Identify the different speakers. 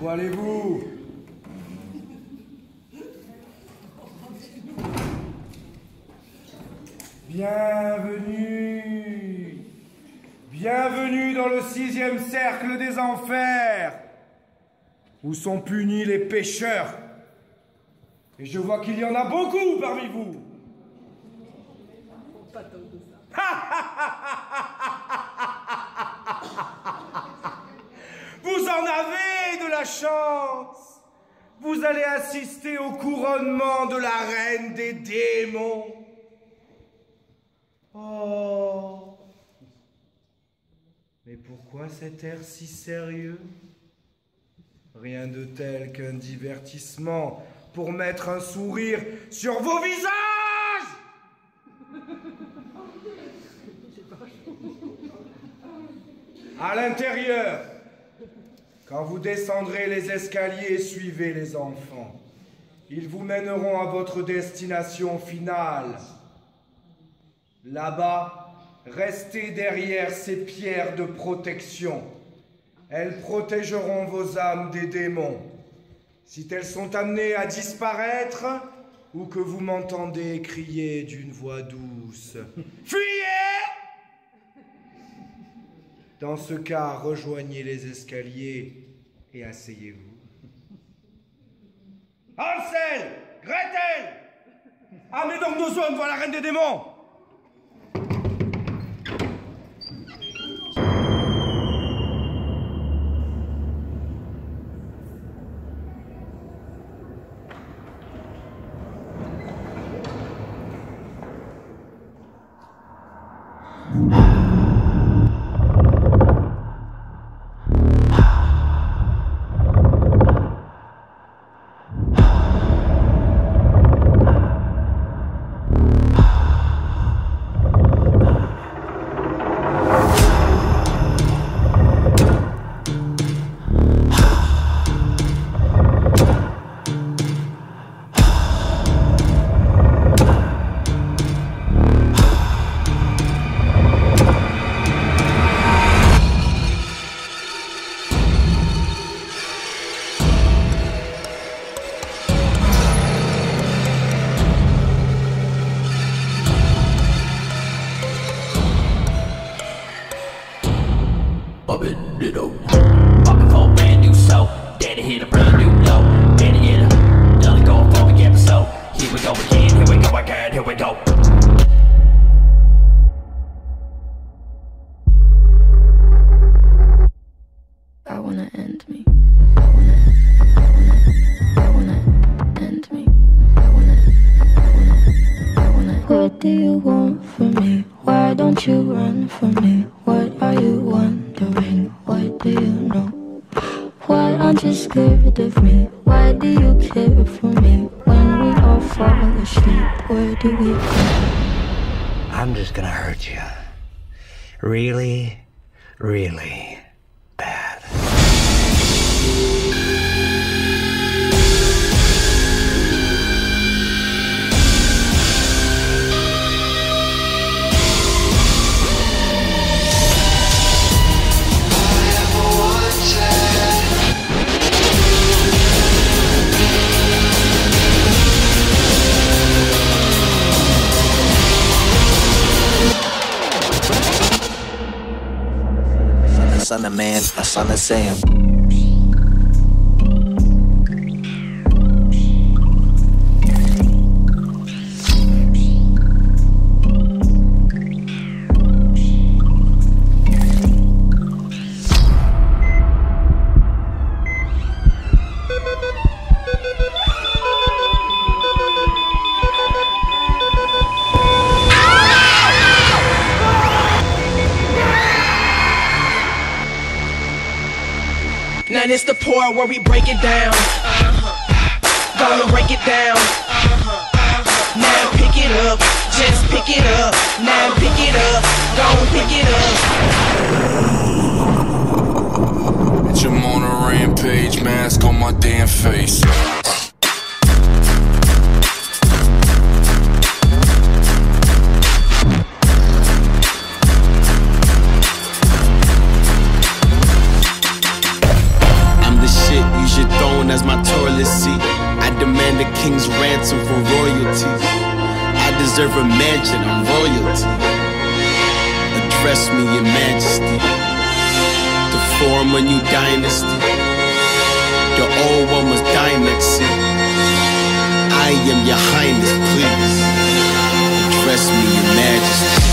Speaker 1: Où allez-vous? Bienvenue Bienvenue dans le sixième cercle des enfers, où sont punis les pécheurs. Et je vois qu'il y en a beaucoup parmi vous. Vous en avez chance. Vous allez assister au couronnement de la reine des démons. Oh. Mais pourquoi cet air si sérieux? Rien de tel qu'un divertissement pour mettre un sourire sur vos visages À l'intérieur, quand vous descendrez les escaliers, suivez les enfants. Ils vous mèneront à votre destination finale. Là-bas, restez derrière ces pierres de protection. Elles protégeront vos âmes des démons. Si elles sont amenées à disparaître, ou que vous m'entendez crier d'une voix douce, Fuyez Dans ce cas, rejoignez les escaliers et asseyez-vous. Hansel Gretel Amenez donc nos hommes voir la reine des démons
Speaker 2: It up. Popping for brand new soul. Daddy hit a brand new low. Daddy hit a another go for the episode. Here we go again. Here we go again. Here we go.
Speaker 3: I wanna end me. I wanna, I wanna, I wanna end me. I wanna, I wanna, I wanna. What do you want from me? Why don't you run from me? You scared of me? Why do you care for me? When we all fall asleep, where do we go?
Speaker 4: I'm just gonna hurt you. Really, really bad. a man, a son is Sam.
Speaker 5: Part where we break it down. Uh-huh. Gonna break it down. Uh-huh. Now pick it up, just pick it up. Now pick it up, gonna pick it up.
Speaker 6: I'm on a rampage, mask on my damn face.
Speaker 7: Royalty. I deserve a mansion, I'm royalty. Address me, your majesty. To form a new dynasty. The old one was dynasty. I am your highness, please. Address me, your majesty.